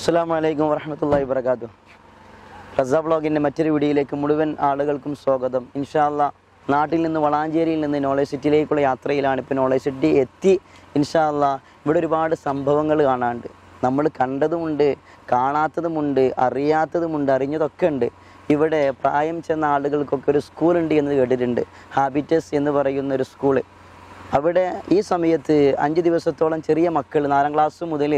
അസ്സാം വലൈക്കും വരഹമത്തല്ലാ വബർക്കാത്തു റസ ബ്ലോഗിന്റെ മറ്റൊരു വീഡിയോയിലേക്ക് മുഴുവൻ ആളുകൾക്കും സ്വാഗതം. ഇൻഷാല്ല നാട്ടിൽ നിന്ന് വളാഞ്ചേരിയിൽ നിന്ന് നോളേജ് സിറ്റിയിലേക്കുള്ള യാത്രയിലാണ് ഇപ്പോൾ നോളേജ് സിറ്റി എത്തി. ഇൻഷാല്ല ഇവിടെ ഒരുപാട് സംഭവങ്ങൾ കാണാണ്ട് നമ്മൾ കണ്ടതുമുണ്ട് കാണാത്തതുമുണ്ട് അറിയാത്തതുമുണ്ട് അറിഞ്ഞതൊക്കെ ഉണ്ട് ഇവിടെ പ്രായം ചെന്ന ആളുകൾക്കൊക്കെ ഒരു സ്കൂളുണ്ട് എന്ന് കേട്ടിട്ടുണ്ട്. ഹാബിറ്റസ് എന്ന് പറയുന്ന ഒരു സ്കൂൾ. അവിടെ ഈ സമയത്ത് അഞ്ച് ദിവസത്തോളം ചെറിയ മക്കൾ നാലാം ക്ലാസ് മുതൽ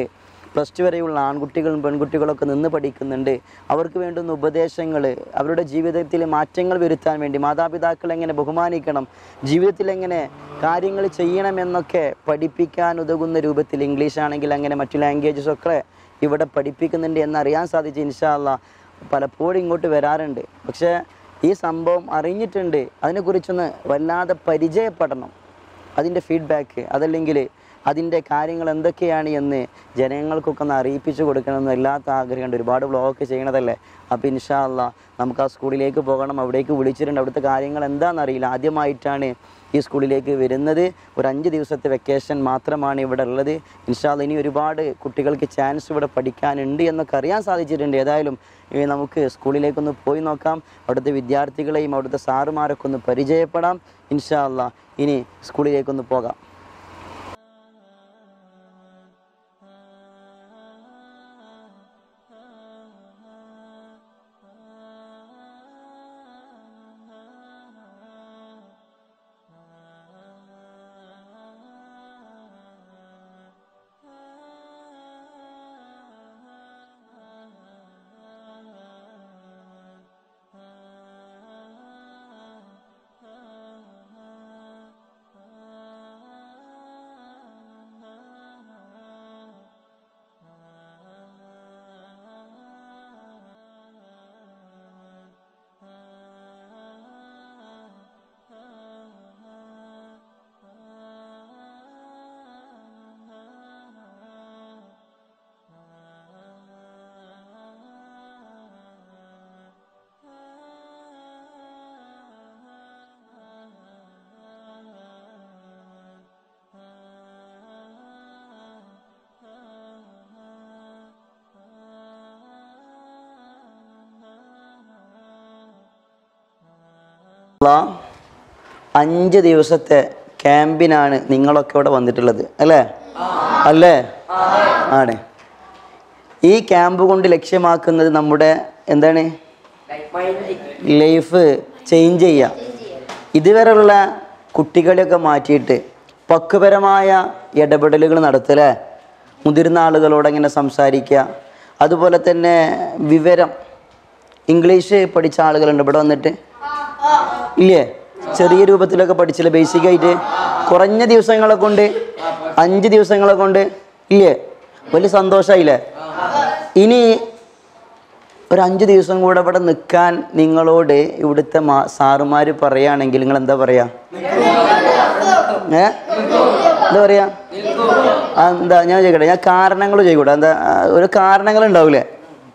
പ്ലസ് ടു വരെയുള്ള ആൺകുട്ടികളും പെൺകുട്ടികളൊക്കെ നിന്ന് പഠിക്കുന്നുണ്ട്. അവർക്ക് വേണ്ടുന്ന ഉപദേശങ്ങൾ അവരുടെ ജീവിതത്തിൽ മാറ്റങ്ങൾ വരുത്താൻ വേണ്ടി മാതാപിതാക്കൾ എങ്ങനെ ബഹുമാനിക്കണം ജീവിതത്തിൽ എങ്ങനെ കാര്യങ്ങൾ ചെയ്യണമെന്നൊക്കെ പഠിപ്പിക്കാൻ ഉതകുന്ന രൂപത്തിൽ ഇംഗ്ലീഷ് ആണെങ്കിൽ അങ്ങനെ മറ്റു ലാംഗ്വേജസ് ഒക്കെ ഇവിടെ പഠിപ്പിക്കുന്നുണ്ട് എന്നറിയാൻ സാധിച്ചു. ഇൻഷാല്ല പലപ്പോഴും ഇങ്ങോട്ട് വരാറുണ്ട്. പക്ഷേ ഈ സംഭവം അറിഞ്ഞിട്ടുണ്ട്. അതിനെക്കുറിച്ചൊന്ന് വല്ലാതെ പരിചയപ്പെടണം. അതിന്റെ ഫീഡ്ബാക്ക് അതല്ലെങ്കിൽ അതിന്റെ കാര്യങ്ങൾ എന്തൊക്കെയാണ് എന്ന് ജനങ്ങൾക്കൊക്കെ ഒന്ന് അറിയിപ്പിച്ചു കൊടുക്കണമെന്ന് എല്ലാത്ത ആഗ്രഹമുണ്ട്. ഒരുപാട് വ്ളോഗൊക്കെ ചെയ്യണതല്ലേ? അപ്പോൾ ഇൻഷാ അല്ലാ നമുക്ക് ആ സ്കൂളിലേക്ക് പോകണം അവിടേക്ക് വിളിച്ചിട്ടുണ്ട്. അവിടുത്തെ കാര്യങ്ങൾ എന്താണെന്നറിയില്ല. ആദ്യമായിട്ടാണ് ഈ സ്കൂളിലേക്ക് വരുന്നത്. ഒരു അഞ്ച് ദിവസത്തെ വെക്കേഷൻ മാത്രമാണ് ഇവിടെ ഉള്ളത്. ഇൻഷാൽ ഇനി ഒരുപാട് കുട്ടികൾക്ക് ചാൻസ് ഇവിടെ പഠിക്കാനുണ്ട് എന്നൊക്കെ അറിയാൻ സാധിച്ചിട്ടുണ്ട്. ഏതായാലും ഇനി നമുക്ക് സ്കൂളിലേക്കൊന്ന് പോയി നോക്കാം. അവിടുത്തെ വിദ്യാർത്ഥികളെയും അവിടുത്തെ സാറുമാരൊക്കെ ഒന്ന് പരിചയപ്പെടാം. ഇൻഷാല്ല ഇനി സ്കൂളിലേക്കൊന്ന് പോകാം. അഞ്ച് ദിവസത്തെ ക്യാമ്പിനാണ് നിങ്ങളൊക്കെ ഇവിടെ വന്നിട്ടുള്ളത് അല്ലേ? അല്ലേ? ആണ്. ഈ ക്യാമ്പ് കൊണ്ട് ലക്ഷ്യമാക്കുന്നത് നമ്മുടെ എന്താണ്? ലൈഫ് ചേഞ്ച് ചെയ്യുക ഇതുവരെയുള്ള കുട്ടികളെയൊക്കെ മാറ്റിയിട്ട് പക്വപരമായ ഇടപെടലുകൾ നടത്തലേ മുതിർന്ന ആളുകളോട് എങ്ങനെ സംസാരിക്കുക. അതുപോലെ തന്നെ വിവരം. ഇംഗ്ലീഷ് പഠിച്ച ആളുകളുണ്ട് ഇവിടെ വന്നിട്ട്. ഇല്ലേ? ചെറിയ രൂപത്തിലൊക്കെ പഠിച്ചില്ല ബേസിക് ആയിട്ട്. കുറഞ്ഞ ദിവസങ്ങളെ കൊണ്ട് അഞ്ച് ദിവസങ്ങളെ കൊണ്ട് ഇല്ലേ? വലിയ സന്തോഷമായില്ലേ ഇനി ഒരു അഞ്ച് ദിവസം കൂടെ ഇവിടെ നിൽക്കാൻ നിങ്ങളോട് ഇവിടുത്തെ മാ സാറുമാർ പറയുകയാണെങ്കിൽ നിങ്ങൾ എന്താ പറയാ? ഏ? എന്താ പറയാ? എന്താ ഞാൻ ചോദിക്കട്ടെ ഞാൻ കാരണങ്ങൾ ചോദിക്കൂടെ. എന്താ ഒരു കാരണങ്ങൾ ഉണ്ടാവില്ലേ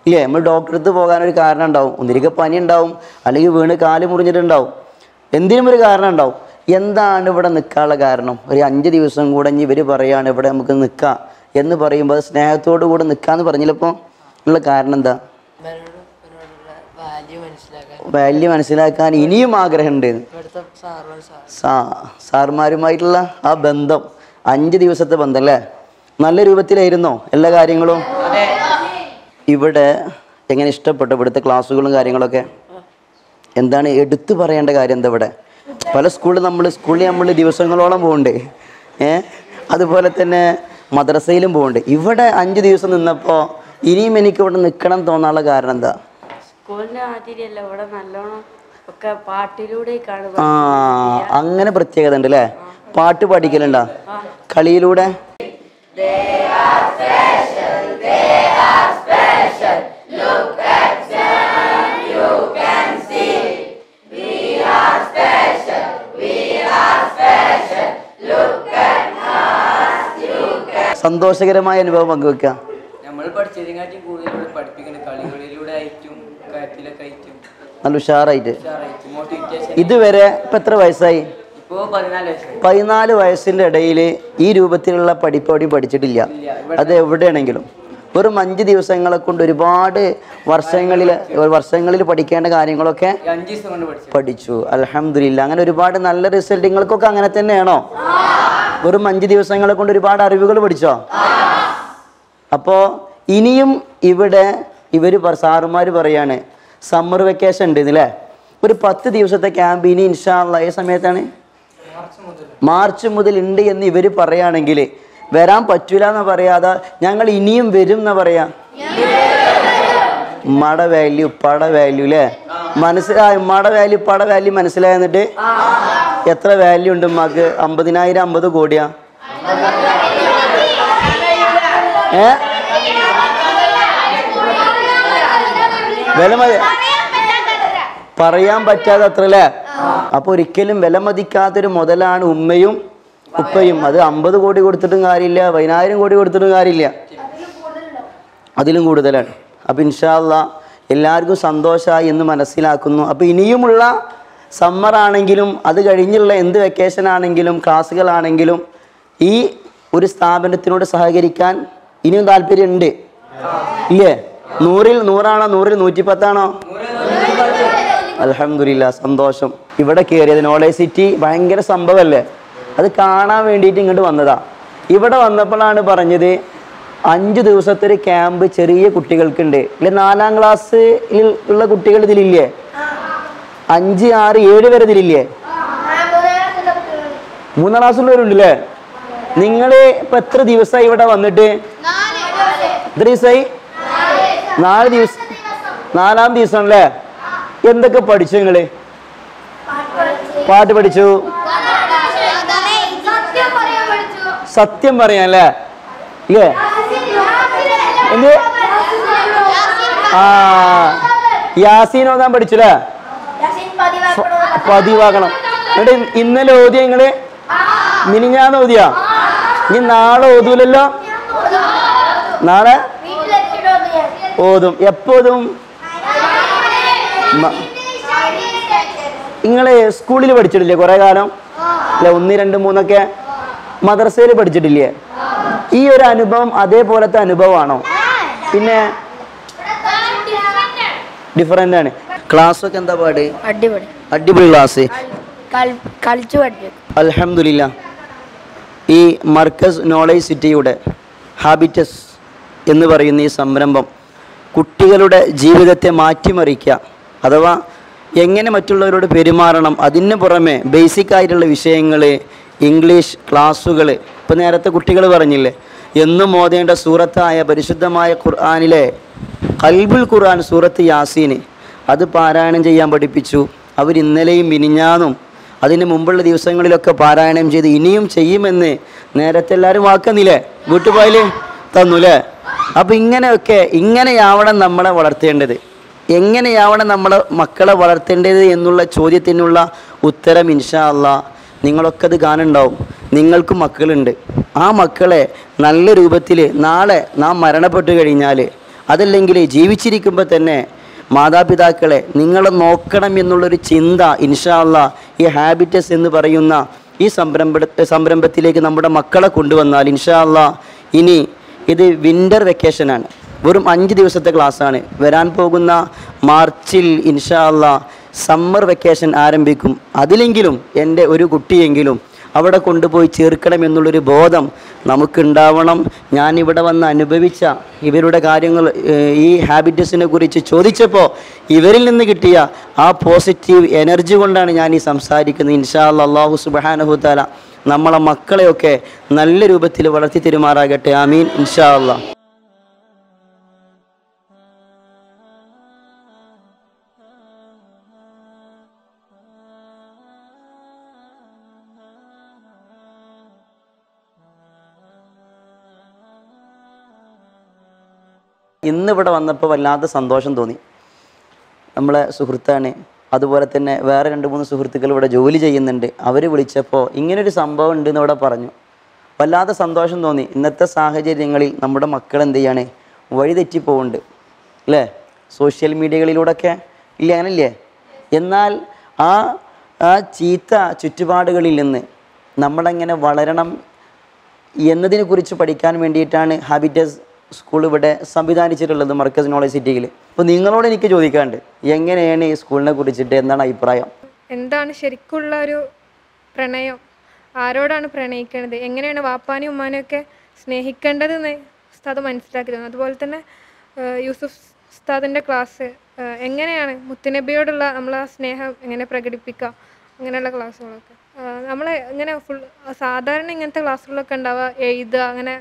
ഇല്ലേ? നമ്മൾ ഡോക്ടറെ അടുത്ത് പോകാൻ ഒരു കാരണം ഉണ്ടാവും. ഒന്നിരിക്കെ പനി ഉണ്ടാവും. അല്ലെങ്കിൽ വീണ് കാൽ മുറിഞ്ഞിട്ടുണ്ടാവും. എന്തിനും ഒരു കാരണം ഉണ്ടാവും. എന്താണ് ഇവിടെ നിൽക്കാനുള്ള കാരണം? ഒരു അഞ്ച് ദിവസം കൂടെ ഇനി ഇവർ പറയുകയാണ് ഇവിടെ നമുക്ക് നിൽക്കാം എന്ന് പറയുമ്പോൾ സ്നേഹത്തോടു കൂടെ നിൽക്കാന്ന് പറഞ്ഞില്ലപ്പോൾ ഉള്ള കാരണം എന്താ? വാല്യൂ മനസ്സിലാക്കാൻ ഇനിയും ആഗ്രഹമുണ്ട്. സാ സാറുമാരുമായിട്ടുള്ള ആ ബന്ധം അഞ്ച് ദിവസത്തെ ബന്ധം അല്ലേ? നല്ല രൂപത്തിലായിരുന്നോ എല്ലാ കാര്യങ്ങളും? ഇവിടെ എങ്ങനെ ഇഷ്ടപ്പെട്ടു ഇവിടുത്തെ ക്ലാസ്സുകളും കാര്യങ്ങളൊക്കെ? എന്താണ് എടുത്തു പറയേണ്ട കാര്യം എന്താ ഇവിടെ? പല സ്കൂളിൽ നമ്മൾ സ്കൂളിൽ നമ്മൾ ദിവസങ്ങളോളം പോകുന്നുണ്ട് ഏ? അതുപോലെ തന്നെ മദ്രസയിലും പോകുന്നുണ്ട് ഇവിടെ അഞ്ച് ദിവസം നിന്നപ്പോൾ ഇനിയും എനിക്ക് ഇവിടെ നിൽക്കണം തോന്നാനുള്ള കാരണം എന്താ? സ്കൂളിന്റെ മാതിരിയല്ല ഇവിടെ നല്ലോണം ഒക്കെ പാട്ടിലൂടെയൊക്കെയാണ് ആ അങ്ങനെ പ്രത്യേകത ഉണ്ട് അല്ലേ പാട്ട് പഠിക്കലുണ്ടോ? കളിയിലൂടെ? സന്തോഷകരമായ അനുഭവം പങ്കുവെക്കുക. നല്ല ഉഷാറായിട്ട്. ഇതുവരെ ഇപ്പം എത്ര വയസ്സായി? പതിനാല് വയസ്സിന്റെ ഇടയിൽ ഈ രൂപത്തിലുള്ള പഠിപ്പടി പഠിച്ചിട്ടില്ല. അത് എവിടെയാണെങ്കിലും. വെറും അഞ്ച് ദിവസങ്ങളെ കൊണ്ട് ഒരുപാട് വർഷങ്ങളിൽ വർഷങ്ങളിൽ പഠിക്കേണ്ട കാര്യങ്ങളൊക്കെ പഠിച്ചു. അലഹമില്ല അങ്ങനെ ഒരുപാട് നല്ല റിസൾട്ട് നിങ്ങൾക്കൊക്കെ അങ്ങനെ തന്നെയാണോ? വെറും അഞ്ച് ദിവസങ്ങളെ കൊണ്ട് ഒരുപാട് അറിവുകൾ പഠിച്ചോ? അപ്പോ ഇനിയും ഇവിടെ ഇവർ സാറുമാർ പറയാണ് സമ്മർ വെക്കേഷൻ ഉണ്ട് ഇല്ലേ ഒരു പത്ത് ദിവസത്തെ ക്യാമ്പ് ഇനി ഇൻഷാള്ള ഏത് സമയത്താണ്? മാർച്ച് മുതൽ ഉണ്ട് എന്ന് ഇവർ പറയുകയാണെങ്കിൽ വരാൻ പറ്റൂല എന്ന് പറയാതെ ഞങ്ങൾ ഇനിയും വരും എന്ന് പറയാ. മട വാല്യൂ പട വാല്യൂ അല്ലേ മനസ്സിലായി? ഉമ്മയുടെ വാല്യൂ പട വാല്യൂ മനസ്സിലായെന്നിട്ട് എത്ര വാല്യൂ ഉണ്ട് ഉമ്മക്ക്? അമ്പതിനായിരം അമ്പത് കോടിയാ. ഏ? വില മതി. പറയാൻ പറ്റാതെ അത്ര അല്ലേ അപ്പൊ ഒരിക്കലും വില മതിക്കാത്തൊരു മുതലാണ് ഉമ്മയും ഉപ്പയും അത് അമ്പത് കോടി കൊടുത്തിട്ടും കാര്യമില്ല പതിനായിരം കോടി കൊടുത്തിട്ടും കാര്യമില്ല. അതിലും കൂടുതലാണ്. അപ്പം ഇൻഷാല്ല എല്ലാവർക്കും സന്തോഷമായി എന്ന് മനസ്സിലാക്കുന്നു. അപ്പോൾ ഇനിയുമുള്ള സമ്മർ ആണെങ്കിലും അത് കഴിഞ്ഞുള്ള എന്ത് വെക്കേഷൻ ആണെങ്കിലും ക്ലാസ്സുകളാണെങ്കിലും ഈ ഒരു സ്ഥാപനത്തിനോട് സഹകരിക്കാൻ ഇനിയും താല്പര്യമുണ്ട്. ഇല്ലേ? നൂറിൽ നൂറാണോ? നൂറിൽ നൂറ്റിപ്പത്താണോ? അലഹമില്ല സന്തോഷം. ഇവിടെ കയറിയത് നോളേജ് സിറ്റി ഭയങ്കര സംഭവമല്ലേ? അത് കാണാൻ വേണ്ടിയിട്ട് ഇങ്ങോട്ട് വന്നതാ. ഇവിടെ വന്നപ്പോഴാണ് പറഞ്ഞത് അഞ്ച് ദിവസത്തെ ഒരു ക്യാമ്പ് ചെറിയ കുട്ടികൾക്കുണ്ട്. ഇല്ല നാലാം ക്ലാസ്സിൽ ഉള്ള കുട്ടികൾ ഇതിലില്ലേ? അഞ്ച് ആറ് ഏഴ് വരെ ഇതിലില്ലേ? മൂന്നാം ക്ലാസ്സിലുള്ളവരുണ്ടല്ലേ നിങ്ങൾ ഇപ്പൊ എത്ര ദിവസമായി ഇവിടെ വന്നിട്ട്? എത്ര ദിവസമായി? നാല് ദിവസം നാലാം ദിവസം അല്ലേ എന്തൊക്കെ പഠിച്ചു നിങ്ങൾ? പാട്ട് പഠിച്ചു സത്യം പറയാൻ പഠിച്ചു സത്യം പറയാം അല്ലേ ഇല്ലേ? എന്ത്? ആ യാസീൻ ഓതാൻ പഠിച്ചില്ലേ? പതിവാക്കണം. എന്നിട്ട് ഇന്നലെ ഓതിയ നിങ്ങൾ? മിനിഞ്ഞാന്ന് ഓതിയ? ഇനി നാളെ ഓതൂലല്ലോ? നാളെ? ഓതും. എപ്പോതും നിങ്ങൾ സ്കൂളിൽ പഠിച്ചിട്ടില്ലേ കുറെ കാലം? അല്ലെ ഒന്ന് രണ്ട് മൂന്നൊക്കെ? മദ്രസയിൽ പഠിച്ചിട്ടില്ലേ? ഈ ഒരു അനുഭവം അതേപോലത്തെ അനുഭവമാണോ? പിന്നെ ഡിഫറെന്റ് ആണ്. ക്ലാസ് ഒക്കെ എന്താ പാട്? അടിപൊളി. അടിപൊളി ക്ലാസ് കളിച്ചു അൽഹംദുലില്ല. ഈ മർക്കസ് നോളേജ് സിറ്റിയുടെ ഹാബിറ്റസ് എന്ന് പറയുന്ന ഈ സംരംഭം കുട്ടികളുടെ ജീവിതത്തെ മാറ്റിമറിക്കുക അഥവാ എങ്ങനെ മറ്റുള്ളവരോട് പെരുമാറണം അതിന് പുറമെ ബേസിക് ആയിട്ടുള്ള വിഷയങ്ങൾ ഇംഗ്ലീഷ് ക്ലാസ്സുകൾ ഇപ്പം നേരത്തെ കുട്ടികൾ പറഞ്ഞില്ലേ എന്നും ഓതേണ്ട സൂറത്തായ പരിശുദ്ധമായ ഖുർആാനിലെ കൽബുൽ ഖുർആൻ സൂറത്ത് യാസീന്. അത് പാരായണം ചെയ്യാൻ പഠിപ്പിച്ചു. അവർ ഇന്നലെയും മിനിഞ്ഞാന്നും അതിന് മുമ്പുള്ള ദിവസങ്ങളിലൊക്കെ പാരായണം ചെയ്ത് ഇനിയും ചെയ്യുമെന്ന് നേരത്തെ എല്ലാവരും വാക്കുന്നില്ലേ? വീട്ടുപോയാൽ തന്നുല്ലേ? അപ്പം ഇങ്ങനെയൊക്കെ ഇങ്ങനെയാവണം നമ്മളെ വളർത്തേണ്ടത്. എങ്ങനെയാവണം നമ്മളെ മക്കളെ വളർത്തേണ്ടത് എന്നുള്ള ചോദ്യത്തിനുള്ള ഉത്തരം ഇൻഷാ അല്ലാ നിങ്ങളൊക്കെ അത് കാണുന്നുണ്ടാവും നിങ്ങൾക്ക് മക്കളുണ്ട്. ആ മക്കളെ നല്ല രൂപത്തിൽ നാളെ നാം മരണപ്പെട്ടു കഴിഞ്ഞാൽ അതല്ലെങ്കിൽ ജീവിച്ചിരിക്കുമ്പോൾ തന്നെ മാതാപിതാക്കളെ നിങ്ങളെ നോക്കണം എന്നുള്ളൊരു ചിന്ത ഇൻഷാല്ല ഈ ഹാബിറ്റസ് എന്ന് പറയുന്ന ഈ സംരംഭ സംരംഭത്തിലേക്ക് നമ്മുടെ മക്കളെ കൊണ്ടുവന്നാൽ ഇൻഷാല്ല ഇനി ഇത് വിന്റർ വെക്കേഷനാണ് വെറും അഞ്ച് ദിവസത്തെ ക്ലാസ്സാണ് വരാൻ പോകുന്ന മാർച്ചിൽ ഇൻഷാല്ല സമ്മർ വെക്കേഷൻ ആരംഭിക്കും. അതിലെങ്കിലും എന്റെ ഒരു കുട്ടിയെങ്കിലും അവിടെ കൊണ്ടുപോയി ചേർക്കണം എന്നുള്ളൊരു ബോധം നമുക്കുണ്ടാവണം. ഞാൻ ഇവിടെ വന്ന് അനുഭവിച്ച ഇവരുടെ കാര്യങ്ങൾ ഈ ഹാബിറ്റസിനെ കുറിച്ച് ചോദിച്ചപ്പോൾ ഇവരിൽ നിന്ന് കിട്ടിയ ആ പോസിറ്റീവ് എനർജി കൊണ്ടാണ് ഞാൻ ഈ സംസാരിക്കുന്നത്. ഇൻഷാ അള്ളാഹു സുബാനഹുത്താല നമ്മളെ മക്കളെയൊക്കെ നല്ല രൂപത്തിൽ വളർത്തി തെരുമാറാകട്ടെ. ആമീൻ. ഇൻഷാ അള്ളാഹ് ഇന്ന് ഇവിടെ വന്നപ്പോൾ വല്ലാത്ത സന്തോഷം തോന്നി. നമ്മളെ സുഹൃത്താണ് അതുപോലെ തന്നെ വേറെ രണ്ട് മൂന്ന് സുഹൃത്തുക്കൾ ഇവിടെ ജോലി ചെയ്യുന്നുണ്ട്. അവർ വിളിച്ചപ്പോൾ ഇങ്ങനൊരു സംഭവം ഉണ്ടെന്ന് ഇവിടെ പറഞ്ഞു. വല്ലാത്ത സന്തോഷം തോന്നി. ഇന്നത്തെ സാഹചര്യങ്ങളിൽ നമ്മുടെ മക്കൾ എന്ത് ചെയ്യാണ്? വഴിതെറ്റി പോകുന്നുണ്ട് അല്ലേ? സോഷ്യൽ മീഡിയകളിലൂടെയൊക്കെ ഇല്ല? അങ്ങനല്ലേ എന്നാൽ ആ ആ ചീത്ത ചുറ്റുപാടുകളിൽ നിന്ന് നമ്മളെങ്ങനെ വളരണം എന്നതിനെ കുറിച്ച് പഠിക്കാൻ വേണ്ടിയിട്ടാണ് ഹാബിറ്റസ് സ്കൂൾ ഇവിടെ സംവിധാനിച്ചിട്ടുള്ളത് മർക്കസ് നോളജ് സിറ്റിയിൽ അപ്പോൾ നിങ്ങളോട് എനിക്ക് ചോദിക്കാണ്ട് എങ്ങനെയാണ് ഈ സ്കൂളിനെ കുറിച്ചിട്ട് എന്താണ് അഭിപ്രായം? എന്താണ് ശരിക്കുള്ള ഒരു പ്രണയം? ആരോടാണ് പ്രണയിക്കേണ്ടത് എങ്ങനെയാണ് വാപ്പാനും ഉമ്മാനും ഒക്കെ സ്നേഹിക്കേണ്ടതെന്ന് ഉസ്താദ് മനസ്സിലാക്കി തന്നു അതുപോലെ തന്നെ യൂസുഫ് ഉസ്താദിന്റെ ക്ലാസ് എങ്ങനെയാണ് മുത്തുനബിയോടുള്ള നമ്മൾ ആ സ്നേഹം എങ്ങനെ പ്രകടിപ്പിക്കുക? അങ്ങനെയുള്ള ക്ലാസ്സുകളൊക്കെ. നമ്മൾ ഇങ്ങനെ ഫുൾ സാധാരണ ഇങ്ങനത്തെ ക്ലാസ്സുകളൊക്കെ ഉണ്ടാവുക എഴുതുക അങ്ങനെ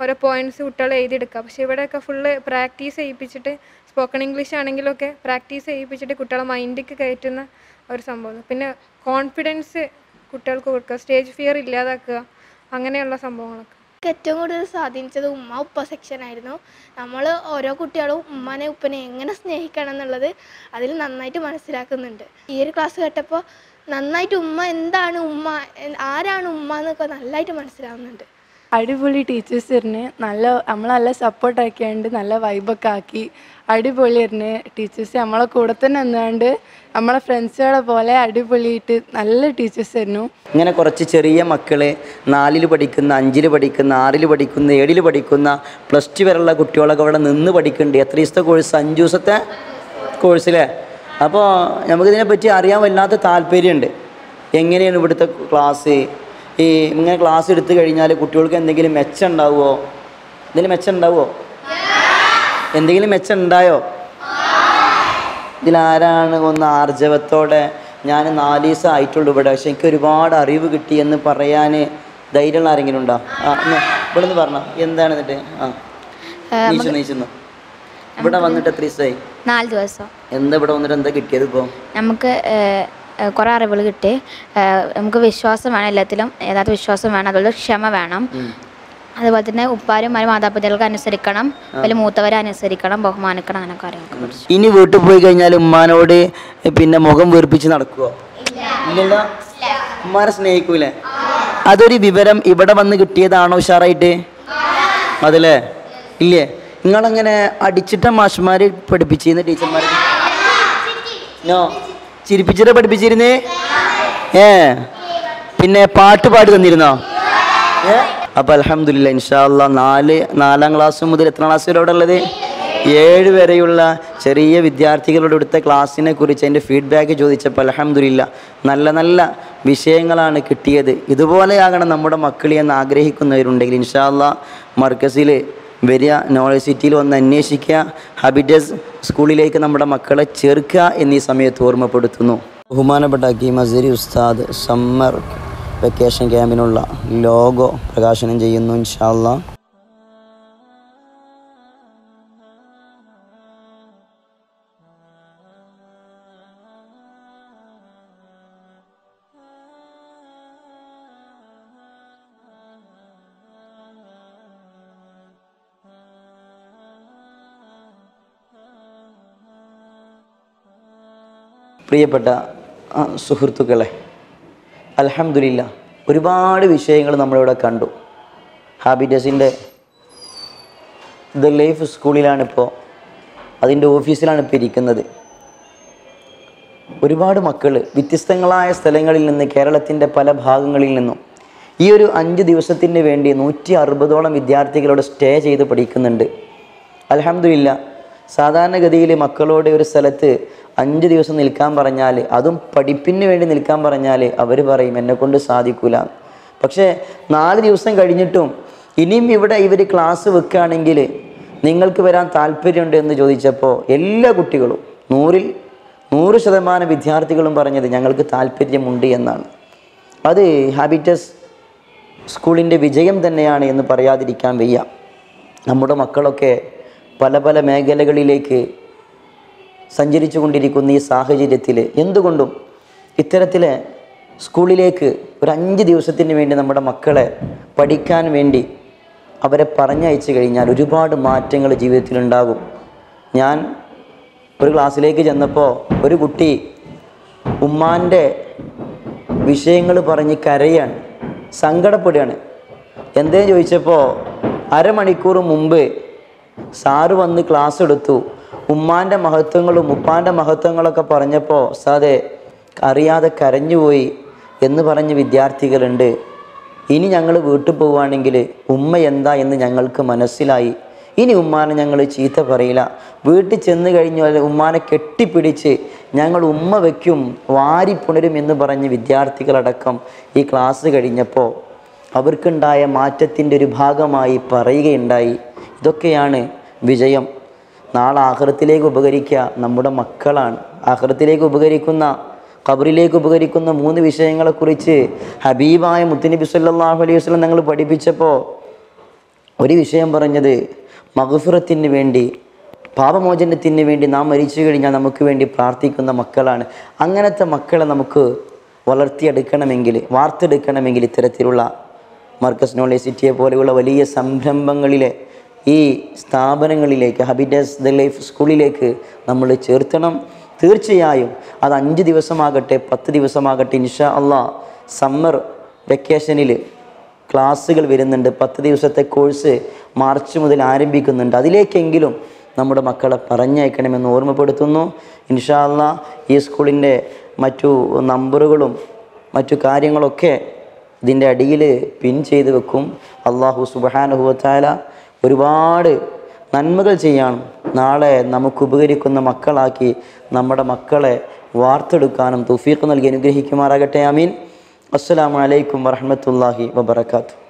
ഓരോ പോയിന്റ്സ് കുട്ടികളെ എഴുതിയെടുക്കുക. പക്ഷേ ഇവിടെയൊക്കെ ഫുള്ള് പ്രാക്ടീസ് ചെയ്യിപ്പിച്ചിട്ട് സ്പോക്കൺ ഇംഗ്ലീഷ് ആണെങ്കിലൊക്കെ പ്രാക്ടീസ് ചെയ്യിപ്പിച്ചിട്ട് കുട്ടികളെ മൈൻഡിലേക്ക് കയറ്റുന്ന ഒരു സംഭവം പിന്നെ കോൺഫിഡൻസ് കുട്ടികൾക്ക് കൊടുക്കുക. സ്റ്റേജ് ഫിയർ ഇല്ലാതാക്കുക. അങ്ങനെയുള്ള സംഭവങ്ങളൊക്കെ. ഏറ്റവും കൂടുതൽ സ്വാധീനിച്ചത് ഉമ്മ ഉപ്പ സെക്ഷനായിരുന്നു നമ്മൾ ഓരോ കുട്ടികളും ഉമ്മനെ ഉപ്പനെ എങ്ങനെ സ്നേഹിക്കണം എന്നുള്ളത് അതിൽ നന്നായിട്ട് മനസ്സിലാക്കുന്നുണ്ട്. ഈ ഒരു ക്ലാസ് കേട്ടപ്പോൾ നന്നായിട്ട് ഉമ്മ എന്താണ് ഉമ്മ ആരാണ് ഉമ്മ എന്നൊക്കെ നല്ലതായിട്ട് മനസ്സിലാവുന്നുണ്ട്. അടിപൊളി ടീച്ചേഴ്സ് ഇരുന്ന് നല്ല നമ്മൾ നല്ല സപ്പോർട്ട് ആക്കിയാണ്ട് നല്ല വൈബൊക്കെ ആക്കി അടിപൊളി ഇരുന്ന് ടീച്ചേഴ്സ് നമ്മളെ കൂടെ തന്നെ നിന്നാണ്ട് നമ്മളെ ഫ്രണ്ട്സുകളെ പോലെ അടിപൊളിയിട്ട് നല്ല ടീച്ചേഴ്സ് ആയിരുന്നു ഇങ്ങനെ കുറച്ച് ചെറിയ മക്കളെ നാലിൽ പഠിക്കുന്ന അഞ്ചിൽ പഠിക്കുന്ന ആറിൽ പഠിക്കുന്ന ഏഴിൽ പഠിക്കുന്ന പ്ലസ് ടു വരെയുള്ള കുട്ടികളൊക്കെ അവിടെ നിന്ന് പഠിക്കുന്നുണ്ട്. എത്ര ദിവസത്തെ കോഴ്സ് അഞ്ച് ദിവസത്തെ കോഴ്സിലെ അപ്പോൾ നമുക്കിതിനെ പറ്റി അറിയാൻ വല്ലാത്ത താല്പര്യമുണ്ട്. എങ്ങനെയാണ് ഇവിടുത്തെ ക്ലാസ് ഈ ഇങ്ങനെ ക്ലാസ് എടുത്തു കഴിഞ്ഞാൽ കുട്ടികൾക്ക് എന്തെങ്കിലും മെച്ചം ഉണ്ടാവുമോ എന്തെങ്കിലും മെച്ചം ഉണ്ടാവുമോ എന്തെങ്കിലും മെച്ചം ഉണ്ടായോ ഇതിലാരാണ് ഒന്ന് ആർജവത്തോടെ ഞാൻ നാല് ദിവസം ആയിട്ടുള്ളൂ ഇവിടെ പക്ഷെ എനിക്ക് ഒരുപാട് അറിവ് കിട്ടി എന്ന് പറയാൻ ധൈര്യമുള്ള ആരെങ്കിലും ഉണ്ടോ? ആ ഇവിടെ നിന്ന് പറഞ്ഞോ എന്താണ് എന്നിട്ട്? ആ. നീച്ചു നീച്ചുന്നു. ഇവിടെ വന്നിട്ട് എത്ര ദിവസമായി നാല് ദിവസം. എന്താ ഇവിടെ വന്നിട്ട് എന്താ കിട്ടിയത് ഇപ്പോൾ നമുക്ക് കുറേ അറിവുകൾ കിട്ടി. നമുക്ക് വിശ്വാസം വേണം എല്ലാത്തിലും യഥാർത്ഥ വിശ്വാസം വേണം അതുപോലെ ക്ഷമ വേണം. അതുപോലെ തന്നെ ഉപ്പാരും മാതാപിതാക്കൾക്ക് അനുസരിക്കണം അതിൽ മൂത്തവരെ അനുസരിക്കണം ബഹുമാനിക്കണം അങ്ങനെ കാര്യങ്ങൾ പഠിച്ചു. ഇനി വീട്ടിൽ പോയി കഴിഞ്ഞാൽ ഉമ്മാനോട് പിന്നെ മുഖം വീർപ്പിച്ച് നടക്കുവോ? ഇല്ലല്ലോ. ഉമ്മാനെ സ്നേഹിക്കൂലേ? അതൊരു വിവരം ഇവിടെ വന്ന് കിട്ടിയതാണോ ഉഷാറായിട്ട്? അതല്ലേ? ഇല്ലേ? നിങ്ങളങ്ങനെ അടിച്ചിട്ട മാഷ്മാര് പഠിപ്പിച്ചിരുന്ന ടീച്ചർമാർ നോ ചിരിപ്പിച്ചിട്ട് പഠിപ്പിച്ചിരുന്നേ? ഏ. പിന്നെ പാട്ട് പാടി തന്നിരുന്നോ? ഏ? അപ്പൊ അലഹമില്ല ഇൻഷാല്ല നാല് നാലാം ക്ലാസ് മുതൽ എത്ര ക്ലാസ് വരെ അവിടെ ഉള്ളത്? ഏഴ് വരെയുള്ള ചെറിയ വിദ്യാർത്ഥികളോട് എടുത്ത ക്ലാസ്സിനെ കുറിച്ച് അതിന്റെ ഫീഡ്ബാക്ക് ചോദിച്ചപ്പോൾ അലഹമില്ല നല്ല നല്ല വിഷയങ്ങളാണ് കിട്ടിയത്. ഇതുപോലെയാകണം നമ്മുടെ മക്കളി എന്ന് ആഗ്രഹിക്കുന്നവരുണ്ടെങ്കിൽ ഇൻഷാല്ല മർക്കസിൽ വരിക നോളജ് സിറ്റിയിൽ വന്ന് അന്വേഷിക്കുക ഹബിറ്റസ് സ്കൂളിലേക്ക് നമ്മുടെ മക്കളെ ചേർക്കുക എന്നീ സമയത്ത് ഓർമ്മപ്പെടുത്തുന്നു. ബഹുമാനപ്പെട്ട ഹക്കീം മസരി ഉസ്താദ് സമ്മർ വെക്കേഷൻ ക്യാമ്പിനുള്ള ലോഗോ പ്രകാശനം ചെയ്യുന്നു ഇൻഷാല്ല പ്രിയപ്പെട്ട സുഹൃത്തുക്കളെ അലഹമില്ല ഒരുപാട് വിഷയങ്ങൾ നമ്മളിവിടെ കണ്ടു. ഹാബിറ്റസിന്റെ ദ ലൈഫ് സ്കൂളിലാണിപ്പോൾ അതിന്റെ ഓഫീസിലാണ് ഇപ്പോൾ ഇരിക്കുന്നത്. ഒരുപാട് മക്കൾ വ്യത്യസ്തങ്ങളായ സ്ഥലങ്ങളിൽ നിന്ന് കേരളത്തിന്റെ പല ഭാഗങ്ങളിൽ നിന്നും ഈ ഒരു അഞ്ച് ദിവസത്തിന് വേണ്ടി നൂറ്റി അറുപതോളം വിദ്യാർത്ഥികളോട് സ്റ്റേ ചെയ്ത് പഠിക്കുന്നുണ്ട്. അലഹമില്ല സാധാരണഗതിയിൽ മക്കളോട് ഒരു സ്ഥലത്ത് അഞ്ച് ദിവസം നിൽക്കാൻ പറഞ്ഞാൽ അതും പഠിപ്പിന് വേണ്ടി നിൽക്കാൻ പറഞ്ഞാൽ അവർ പറയും എന്നെ കൊണ്ട് സാധിക്കൂല. പക്ഷേ നാല് ദിവസം കഴിഞ്ഞിട്ടും ഇനിയും ഇവിടെ ഇവർ ക്ലാസ് വെക്കുകയാണെങ്കിൽ നിങ്ങൾക്ക് വരാൻ താല്പര്യമുണ്ട് എന്ന് ചോദിച്ചപ്പോൾ എല്ലാ കുട്ടികളും നൂറിൽ നൂറ് ശതമാനം വിദ്യാർത്ഥികളും പറഞ്ഞത് ഞങ്ങൾക്ക് താല്പര്യമുണ്ട് എന്നാണ്. അത് ഹാബിറ്റസ് സ്കൂളിന്റെ വിജയം തന്നെയാണ് എന്ന് പറയാതിരിക്കാൻ വയ്യ. നമ്മുടെ മക്കളൊക്കെ പല പല മേഖലകളിലേക്ക് സഞ്ചരിച്ചു കൊണ്ടിരിക്കുന്ന ഈ സാഹചര്യത്തിൽ എന്തുകൊണ്ടും ഇത്തരത്തിൽ സ്കൂളിലേക്ക് ഒരു അഞ്ച് ദിവസത്തിന് വേണ്ടി നമ്മുടെ മക്കളെ പഠിക്കാൻ വേണ്ടി അവരെ പറഞ്ഞയച്ചു കഴിഞ്ഞാൽ ഒരുപാട് മാറ്റങ്ങൾ ജീവിതത്തിലുണ്ടാകും. ഞാൻ ഒരു ക്ലാസ്സിലേക്ക് ചെന്നപ്പോൾ ഒരു കുട്ടി ഉമ്മാന്റെ വിഷയങ്ങൾ പറഞ്ഞ് കരയാണ് സങ്കടപ്പെടുകയാണ്. എന്തേ ചോദിച്ചപ്പോൾ അരമണിക്കൂർ മുമ്പ് സാറ് വന്ന് ക്ലാസ് എടുത്തു. ഉമ്മാന്റെ മഹത്വങ്ങളും ഉപ്പാന്റെ മഹത്വങ്ങളൊക്കെ പറഞ്ഞപ്പോൾ സാതെ അറിയാതെ കരഞ്ഞുപോയി എന്ന് പറഞ്ഞ് വിദ്യാർത്ഥികളുണ്ട്. ഇനി ഞങ്ങൾ വീട്ടിൽ പോവുകയാണെങ്കിൽ ഉമ്മ എന്താ എന്ന് ഞങ്ങൾക്ക് മനസ്സിലായി. ഇനി ഉമ്മാനെ ഞങ്ങൾ ചീത്ത പറയില്ല. വീട്ടിൽ ചെന്ന് കഴിഞ്ഞാൽ ഉമ്മാനെ കെട്ടിപ്പിടിച്ച് ഞങ്ങൾ ഉമ്മ വയ്ക്കും വാരി പുണരും എന്ന് പറഞ്ഞ് വിദ്യാർത്ഥികളടക്കം ഈ ക്ലാസ് കഴിഞ്ഞപ്പോൾ അവർക്കുണ്ടായ മാറ്റത്തിന്റെ ഒരു ഭാഗമായി പറയുകയുണ്ടായി. ഇതൊക്കെയാണ് വിജയം. നാളെ ആഹ്റത്തിലേക്ക് ഉപകരിക്കുക നമ്മുടെ മക്കളാണ്. ആഹ്റത്തിലേക്ക് ഉപകരിക്കുന്ന ഖബറിലേക്ക് ഉപകരിക്കുന്ന മൂന്ന് വിഷയങ്ങളെക്കുറിച്ച് ഹബീബായ മുത്തുനബി സല്ലാഹു അലൈഹി വസ്ലം ഞങ്ങൾ പഠിപ്പിച്ചപ്പോൾ ഒരു വിഷയം പറഞ്ഞത് മഗ്ഫിറത്തിന് വേണ്ടി പാപമോചനത്തിന് വേണ്ടി നാം മരിച്ചു കഴിഞ്ഞാൽ നമുക്ക് വേണ്ടി പ്രാർത്ഥിക്കുന്ന മക്കളാണ്. അങ്ങനത്തെ മക്കളെ നമുക്ക് വളർത്തിയെടുക്കണമെങ്കിൽ വാർത്തെടുക്കണമെങ്കിൽ ഇത്തരത്തിലുള്ള മർക്കസ് നോളേജ് സിറ്റിയെ പോലെയുള്ള വലിയ സംരംഭങ്ങളിലെ ഈ സ്ഥാപനങ്ങളിലേക്ക് ഹബിറ്റസ് ദ ലൈഫ് സ്കൂളിലേക്ക് നമ്മൾ ചേർത്തണം. തീർച്ചയായും അത് അഞ്ച് ദിവസമാകട്ടെ പത്ത് ദിവസമാകട്ടെ ഇൻഷാ അള്ളാ സമ്മർ വെക്കേഷനിൽ ക്ലാസ്സുകൾ വരുന്നുണ്ട്. പത്ത് ദിവസത്തെ കോഴ്സ് മാർച്ച് മുതൽ ആരംഭിക്കുന്നുണ്ട്. അതിലേക്കെങ്കിലും നമ്മുടെ മക്കളെ പറഞ്ഞയക്കണമെന്ന് ഓർമ്മപ്പെടുത്തുന്നു. ഇൻഷാ അള്ളാ ഈ സ്കൂളിന്റെ മറ്റു നമ്പറുകളും മറ്റു കാര്യങ്ങളൊക്കെ ഇതിന്റെ അടിയിൽ പിൻ ചെയ്ത് വെക്കും. അള്ളാഹു സുബാനുഭവത്താല ഒരുപാട് നന്മകൾ ചെയ്യാൻ നാളെ നമുക്ക് ഉപകരിക്കുന്ന മക്കളാക്കി നമ്മുടെ മക്കളെ വാർത്തെടുക്കാനും തൗഫീഖ് നൽകി അനുഗ്രഹിക്കുമാറാകട്ടെ. അമീൻ അസ്സലാമു അലൈക്കും വറഹ്മത്തുള്ളാഹി വബറകാതുഹു.